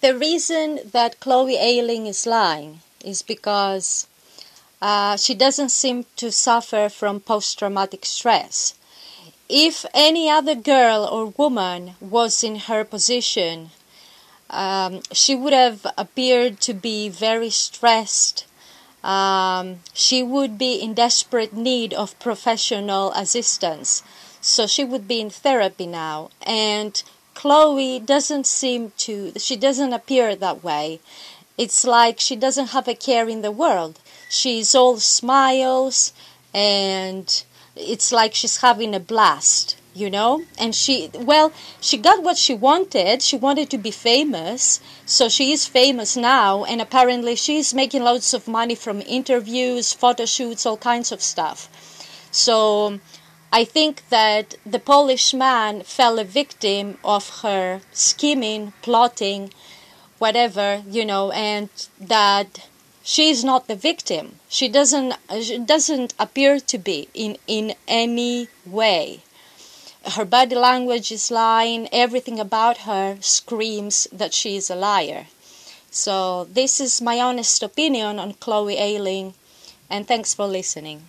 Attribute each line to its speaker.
Speaker 1: the reason that Chloe Ayling is lying is because uh, she doesn't seem to suffer from post traumatic stress. If any other girl or woman was in her position, um, she would have appeared to be very stressed. Um, she would be in desperate need of professional assistance. So she would be in therapy now. And Chloe doesn't seem to, she doesn't appear that way. It's like she doesn't have a care in the world. She's all smiles and it's like she's having a blast, you know? And she, well, she got what she wanted. She wanted to be famous. So she is famous now. And apparently she's making loads of money from interviews, photo shoots, all kinds of stuff. So I think that the Polish man fell a victim of her scheming, plotting, whatever, you know, and that she is not the victim. She doesn't she doesn't appear to be in in any way. Her body language is lying. Everything about her screams that she is a liar. So this is my honest opinion on Chloe Ayling and thanks for listening.